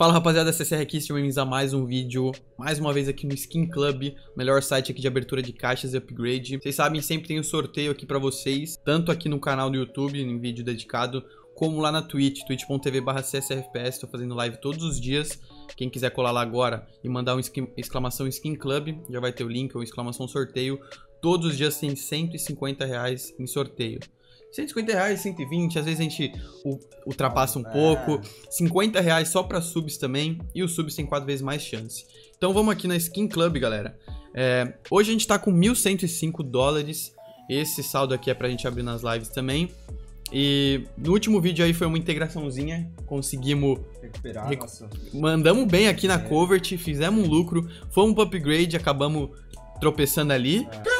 Fala rapaziada, CCR aqui, sejam bem-vindos a mais um vídeo, mais uma vez aqui no Skin Club, melhor site aqui de abertura de caixas e upgrade. Vocês sabem, sempre tem um sorteio aqui pra vocês, tanto aqui no canal do YouTube, em vídeo dedicado, como lá na Twitch, twitch.tv barra csrfps, tô fazendo live todos os dias. Quem quiser colar lá agora e mandar um exclamação Skin Club, já vai ter o link ou exclamação sorteio. Todos os dias tem 150 reais em sorteio. 150 reais, 120, às vezes a gente ultrapassa um é. pouco. 50 reais só para subs também. E os subs tem quatro vezes mais chance. Então vamos aqui na Skin Club, galera. É, hoje a gente tá com 1.105 dólares. Esse saldo aqui é pra gente abrir nas lives também. E no último vídeo aí foi uma integraçãozinha. Conseguimos. Recuperar, recu nossa. Mandamos bem aqui na é. Covert, fizemos um lucro. Fomos pro upgrade, acabamos tropeçando ali. É.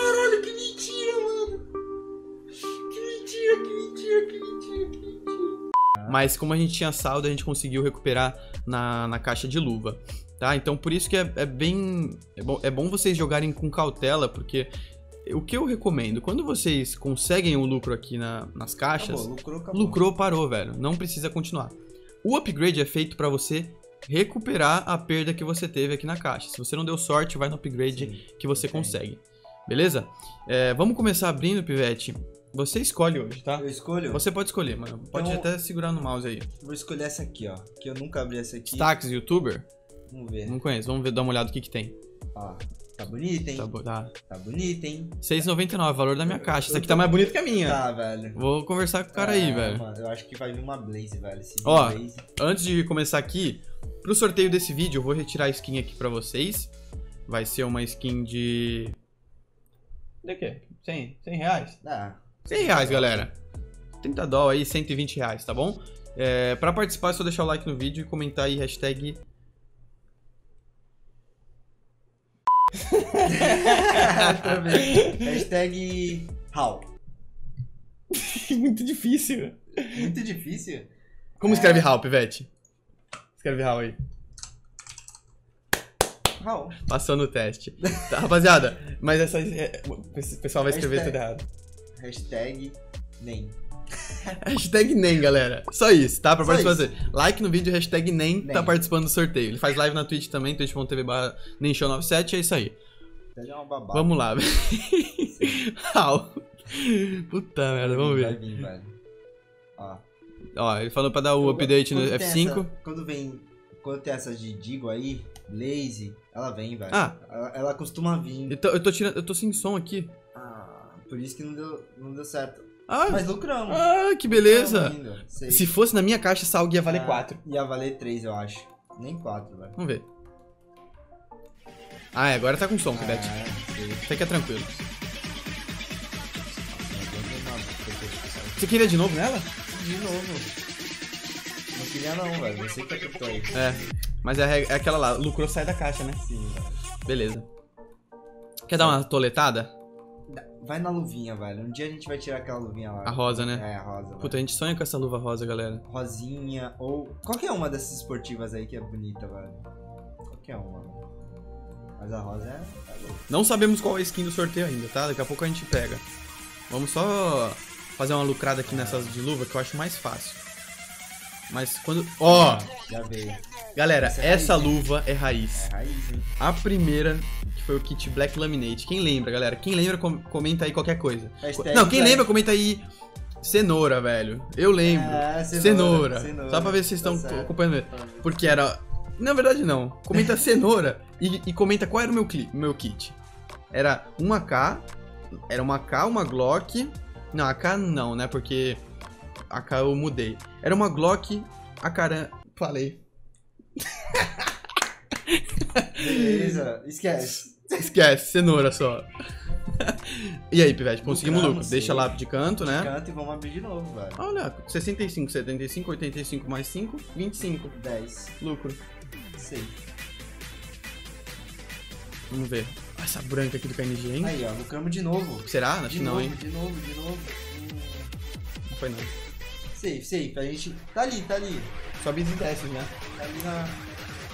Mas como a gente tinha saldo, a gente conseguiu recuperar na, na caixa de luva. Tá? Então por isso que é, é bem. É bom, é bom vocês jogarem com cautela, porque o que eu recomendo, quando vocês conseguem o lucro aqui na, nas caixas, acabou, lucrou, acabou. lucrou, parou, velho. Não precisa continuar. O upgrade é feito para você recuperar a perda que você teve aqui na caixa. Se você não deu sorte, vai no upgrade Sim. que você consegue. Beleza? É, vamos começar abrindo, Pivete. Você escolhe hoje, tá? Eu escolho? Você pode escolher, mano. Pode então, até segurar no mouse aí. Vou escolher essa aqui, ó. Que eu nunca abri essa aqui. Stacks, youtuber? Vamos ver. Não conheço. Vamos ver, dar uma olhada no que que tem. Ó, tá bonito, hein? Tá, tá. tá bonito, hein? 6,99, valor da minha caixa. Essa aqui tá mais bonita que a minha. Tá, velho. Vou conversar com o cara aí, velho. Mano, eu acho que vai vir uma Blaze, velho. Esse ó, Blaze... antes de começar aqui, pro sorteio desse vídeo, eu vou retirar a skin aqui pra vocês. Vai ser uma skin de... De quê? 100, 100 reais? Ah. 100 reais, galera. 30 dólares aí, 120 reais, tá bom? É, pra participar é só deixar o like no vídeo e comentar aí hashtag... hashtag how. Muito difícil. Muito difícil? Como é... escreve how, Pivete? Escreve how aí. How. Passou no teste. Tá, rapaziada, mas essa, é, o pessoal vai escrever hashtag, tudo errado. Hashtag nem. hashtag NEM, galera. Só isso, tá? Pra Só participar. Isso. Like no vídeo, hashtag NEM, tá participando do sorteio. Ele faz live na Twitch também, twitch.tv NEMShow97, é isso aí. Vamos lá, velho. Puta merda, vamos ver. Vai vir, velho. Ó. Ó, ele falou pra dar o update no F5. Essa, quando vem. Quando tem essas de Digo aí, Blaze, ela vem, velho. Ah. Ela, ela costuma vir. Eu tô, eu tô, tirando. Eu tô sem som aqui. Por isso que não deu, não deu certo. Ah, Mas lucramos. Ah, que beleza. Se fosse na minha caixa, essa ia valer ah, 4. Ia valer 3, eu acho. Nem 4, velho. Vamos ver. Ah, é, agora tá com som, Pivete. Ah, Até que é tranquilo. Você queria de novo nela? De novo. Não queria não, velho. Você que apertou aí. É, mas é, é aquela lá, lucrou sai da caixa, né? Sim, velho. Beleza. Quer dar uma toletada? Vai na luvinha, velho. Um dia a gente vai tirar aquela luvinha lá. A rosa, né? É, a rosa. Puta, velho. a gente sonha com essa luva rosa, galera. Rosinha, ou. Qualquer uma dessas esportivas aí que é bonita, velho. Qualquer uma. Mas a rosa é. é Não sabemos qual é a skin do sorteio ainda, tá? Daqui a pouco a gente pega. Vamos só fazer uma lucrada aqui nessas de luva que eu acho mais fácil. Mas quando. Ó! Oh, Já veio. Galera, essa, é essa luva é raiz. É raiz, hein? A primeira, que foi o kit Black Laminate. Quem lembra, galera? Quem lembra, comenta aí qualquer coisa. Hashtag Não, quem lembra, comenta aí. Cenoura, velho. Eu lembro. É, cenoura, cenoura. cenoura. Só pra ver se vocês estão tá acompanhando. Porque era. Na verdade, não. Comenta cenoura e, e, comenta qual era o meu, meu kit. Era uma K. Era uma K, uma Glock. Não, a K não, né? Porque a K eu mudei. Era uma Glock, a cara. Falei. Beleza, esquece. Esquece, cenoura só. e aí, Pivete, conseguimos lucro. Deixa lá de canto, né? De canto e vamos abrir de novo, velho. Olha, 65, 75, 85 mais 5, 25. 10. Lucro. Sei. Vamos ver. Essa branca aqui do KNG, hein? Aí, ó, lucramos de novo. Será? Acho de não, novo, hein? De novo, de novo. Não foi não. Safe, safe. A gente. Tá ali, tá ali. Sobe e desce, né? Tá ali na.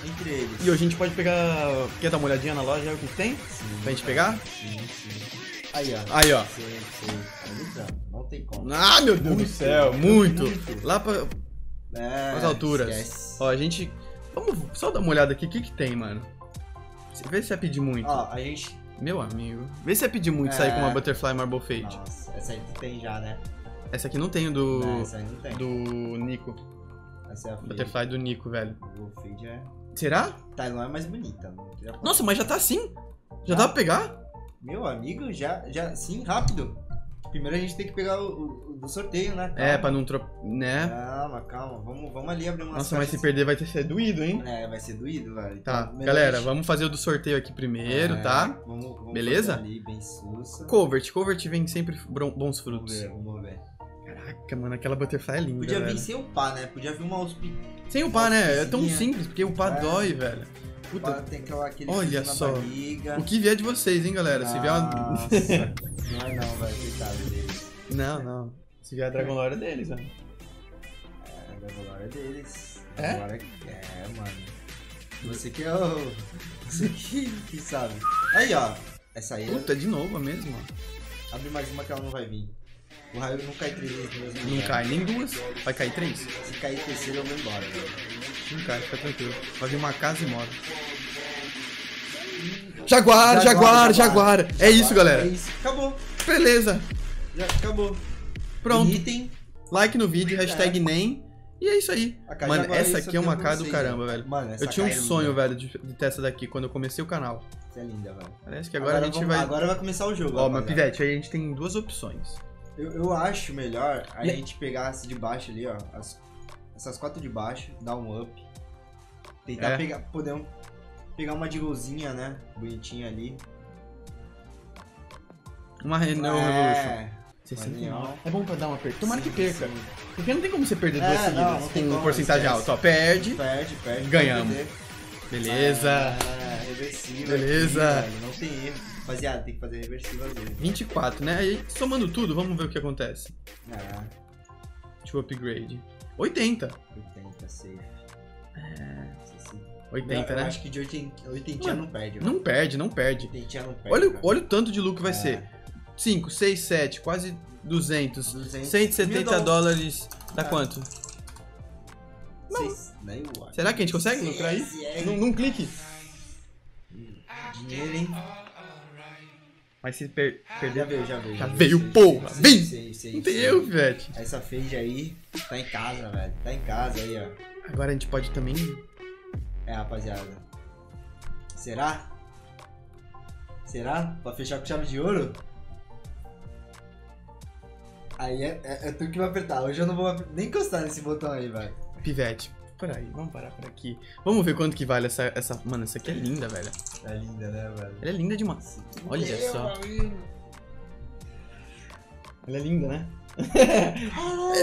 Entre eles. E hoje a gente pode pegar. Quer dar uma olhadinha na loja, o que tem? Sim. Pra gente pegar? Sim, sim. Aí, ó. Aí, ó. Sim, sim. Não tem como. Ah, meu Deus do céu, muito. muito. Lá pra. É, as alturas. Esquece. Ó, a gente Vamos só dar uma olhada aqui. O que que tem, mano? Vê se é pedir muito. Ó, a gente. Meu amigo. Vê se é pedir muito sair É. com uma Butterfly Marble Fade. Nossa, essa aí tu tem já, né? Essa aqui não tem o do. Não, essa aí não tem. Do Nico. Essa é a Fade. Butterfly do Nico, velho. O Fade é. Será? Tylon é mais bonita. Nossa, mas já tá assim? Já Já? dá pra pegar? Meu amigo, já, já. Sim, rápido. Primeiro a gente tem que pegar o, o- do sorteio, né? É, Calma. pra não tro... Né? Calma, calma. Vamos, vamos ali abrir umas Nossa, mas se perder vai ter sido doído, hein? É, vai ser doído, velho. Tá, Então, galera, gente- vamos fazer o do sorteio aqui primeiro, É, tá? Vamos, vamos Beleza? fazer ali, bem sussa. Covert, Covert vem sempre bons Vamos frutos. ver, vamos ver. Caraca, mano, aquela Butterfly é linda, Podia velho. vir sem o pá, né? Podia vir uma USP. Sem o pá, né? É tão simples, porque o pá É. dói, velho. Puta, tem aquela, aquele Olha só. o que vier de vocês, hein, galera? Se vier uma... Nossa, não é não, velho. Coitado deles. Não, não. Se vier a Dragon Lore é deles, velho. É, da glória é deles. É? Agora é, mano. Você que é o. Você que, que sabe. Aí, ó. Essa aí. Puta, de novo a mesma. ó. Abre mais uma que ela não vai vir. O raio não cai três vezes mesmo Não cai nem duas. Vai cair três? Se cair terceiro, eu vou embora, velho. Não cai, fica tranquilo. Vai vir uma casa e mora. Jaguar, Jaguar, Jaguar. É isso, É galera. isso. Acabou. Beleza. Já acabou. Pronto. Item. Like no vídeo, hashtag NEM. E é isso aí. Mano, Jaguar essa isso aqui é uma cara do vocês, caramba, né? velho. Mano, essa Eu tinha um é sonho, linda. velho, de, de ter essa daqui quando eu comecei o canal. Essa é linda, velho. Parece que agora, a gente vamos- vai. Agora vai começar o jogo. Ó, rapaziada. pivete, aí a gente tem duas opções. Eu, eu acho melhor a E- gente pegar essa de baixo ali, ó. as- essas quatro de baixo, dar um up. Tentar É. pegar. Poder um- pegar uma de golzinha, né? Bonitinha ali. Uma Renault Revolution. É. 69. É bom pra dar uma perda. Tomara que Sim, perca. sim. Porque não tem como você perder É, duas não, seguidas não tem com como, porcentagem esquece. alta. Ó, perde. Perde, perde. Ganhamos. Beleza. É, reversível. Beleza. aqui, não tem erro. Rapaziada, tem que fazer reversível às vezes. 24, né? Aí, somando tudo, vamos ver o que acontece. Ah, Deixa eu upgrade. 80. 80, safe. É. Sim, sim. 80, eu né? acho que de 80, 80 Ué, não perde, velho. Não perde, não perde. 80 não perde. Olha, cara. olha o tanto de lucro que vai É. ser. 5, 6, 7, quase 200. 200 170 mil dólares. Dá É. quanto? Acho. Será que a gente consegue lucrar aí? É. Num, num clique. Dinheiro, hein? Mas se per Já perder. veio, já veio. Já veio, veio, sei, porra, sei, vem! sei, sei, Não tem sei. eu, Vete. Essa fade aí tá em casa, velho. Tá em casa aí, ó. Agora a gente pode também. É, rapaziada. Será? Será? Pra fechar com chave de ouro? Aí é, é, é tu que vai apertar. Hoje eu não vou nem encostar nesse botão aí, velho. Pivete. Peraí, vamos parar por aqui. Vamos ver quanto que vale essa. essa... Mano, essa aqui é linda, velho. Tá linda, né, velho? Ela é linda demais. Olha Meu só. amigo. Ela é linda, né?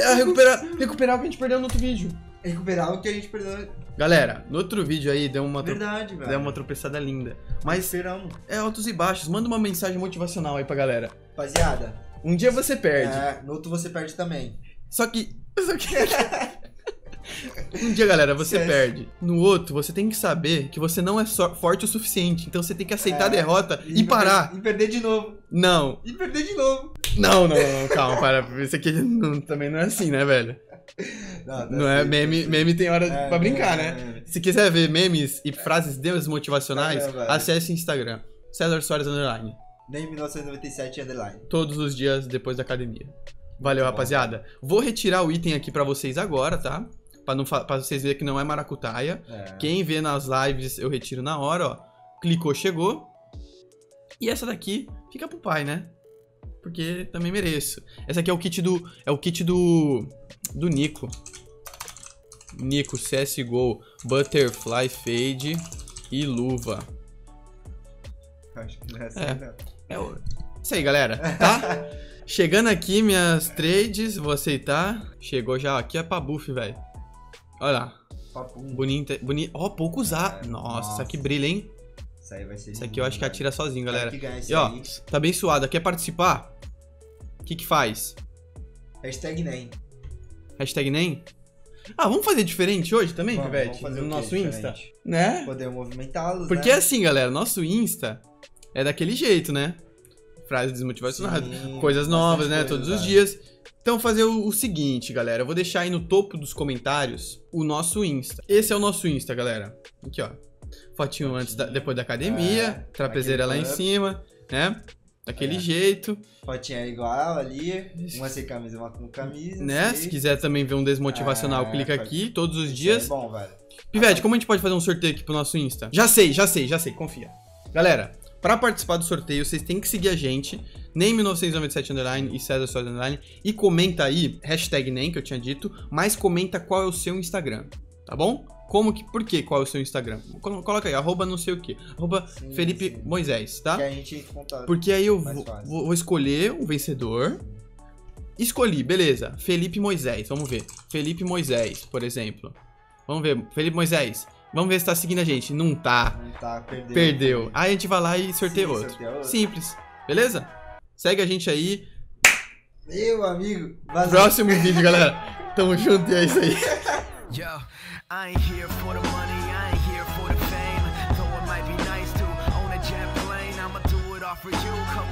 é recuperar, recuperar o que a gente perdeu no outro vídeo. Recuperar o que a gente perdeu. Galera, no outro vídeo aí deu uma, tro... Verdade, velho. deu uma tropeçada linda. Mas Esperamos. é altos e baixos. Manda uma mensagem motivacional aí pra galera. Rapaziada, Um dia você perde. é, no outro você perde também. Só que. Só que. um dia, galera, você perde. No outro, você tem que saber que você não é forte o suficiente. Então você tem que aceitar a É. derrota e, parar. E perder de novo. Não. E perder de novo. Não, não, não, calma, para. Isso aqui não- também não é assim, né, velho? Não, Não é meme, meme tem hora É, pra brincar, é, né? é. Se quiser ver memes e frases desmotivacionais, É, acesse o Instagram. César Soares Underline. Nem 1997 underline. Todos os dias depois da academia. Valeu, rapaziada. Vou retirar o item aqui pra vocês agora, tá? Pra, não pra vocês verem que não é maracutaia. É. Quem vê nas lives, eu retiro na hora, ó. Clicou, chegou. E essa daqui fica pro pai, né? Porque também mereço. Essa aqui é o kit do. É o kit do. Do Nico. Nico, CSGO, Butterfly Fade e luva. Acho que não é assim, É. não. É o... Isso aí, galera, tá? Chegando aqui, minhas trades, vou aceitar. Chegou já, aqui é pra buff, velho. Olha lá, Papum. bonita, bonita. Ó, pouco usar. É, Nossa, nossa. isso aqui brilha, hein? Isso aí vai ser. Isso aqui eu acho que atira sozinho, galera. E ó, aí. tá bem suada. Quer participar? O que que faz? Hashtag nem. Hashtag nem? Ah, vamos fazer diferente hoje também, Vamos, Pivete? vamos fazer No nosso diferente? Insta? Né? Poder movimentá-los. Porque né? assim, galera, nosso Insta é daquele jeito, né? frases desmotivacionais, Sim, coisas novas, né? Todos os dias. Então, fazer o, o seguinte, galera. Eu vou deixar aí no topo dos comentários o nosso Insta. Esse é o nosso Insta, galera. Aqui, ó. Fotinho antes da, depois da academia, É, trapezeira lá em cima, né? Daquele É. jeito, Fotinha igual ali, uma sem camisa, uma com camisa. né? sei. Se quiser também ver um desmotivacional, É, clica aqui todos os Isso dias. É bom, velho. Pivete, como a gente pode fazer um sorteio aqui pro nosso Insta? Já sei, já sei, já sei, confia. Galera, pra participar do sorteio, vocês têm que seguir a gente, nem 1997 underline e César Soares underline, e comenta aí, hashtag nem, que eu tinha dito, mas comenta qual é o seu Instagram, tá bom? Como que, por que qual é o seu Instagram? Colo- Coloca aí, arroba não sei o que, arroba Sim, Felipe sim. Moisés, tá? Que a gente conta. Porque aí eu vou- vou escolher o vencedor. Escolhi, beleza. Felipe Moisés, vamos ver. Felipe Moisés, por exemplo. Vamos ver, Felipe Moisés. Vamos ver se tá seguindo a gente. Não tá. Não tá, perdeu. Perdeu. Aí a gente vai lá e sorteia Sim, outro. sorteia outro. Simples. Beleza? Segue a gente aí. Meu amigo, valeu. Próximo vídeo, galera. Tamo junto e é isso aí. Yo, I ain't here for the money, I ain't here for the fame. Though it might be nice to own a jet plane, I'ma do it all for you. Come